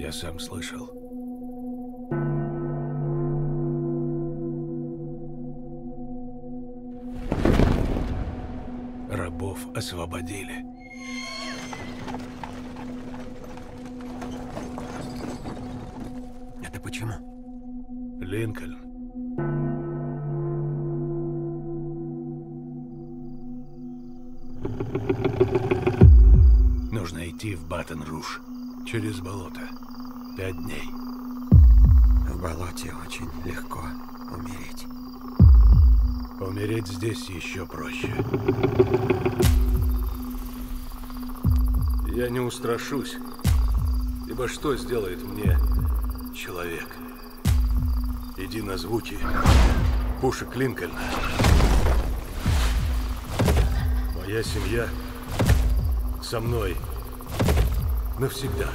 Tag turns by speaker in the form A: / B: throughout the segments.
A: Я сам слышал. Рабов освободили.
B: Это почему?
A: Линкольн. Нужно идти в Батон-Руж. Через болото. Пять дней.
B: В болоте очень легко умереть.
A: Умереть здесь еще проще. Я не устрашусь. Ибо что сделает мне человек? Иди на звуки пушек Линкольна. Моя семья со мной навсегда.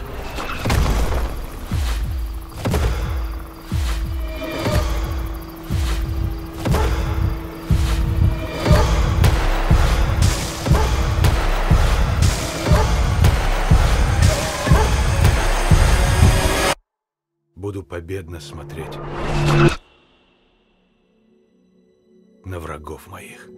A: Буду победно смотреть на врагов моих.